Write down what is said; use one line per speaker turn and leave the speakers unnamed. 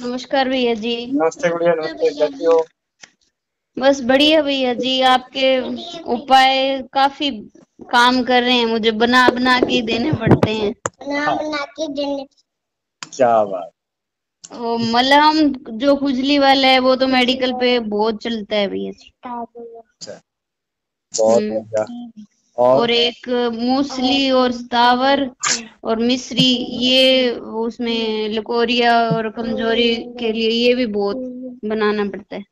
नमस्कार भैया जी।
नमस्ते गुड़िया नमस्ते कैसी हो?
बस बढ़िया भैया जी आपके उपाय काफ़ी काम कर रहे हैं मुझे बना बना के देने पड़ते हैं।
बना बना के देने।
क्या बात।
वो मलहम जो खुजली वाला है वो तो मेडिकल पे बहुत चलता है भैया जी।
अच्छा बहुत
हम्म। और
और
एक मूसली और स्थावर और मिश्री ये उसमें लकोरिया और कमज़ोरी के लिए ये भी बहुत बनाना पड़ता है।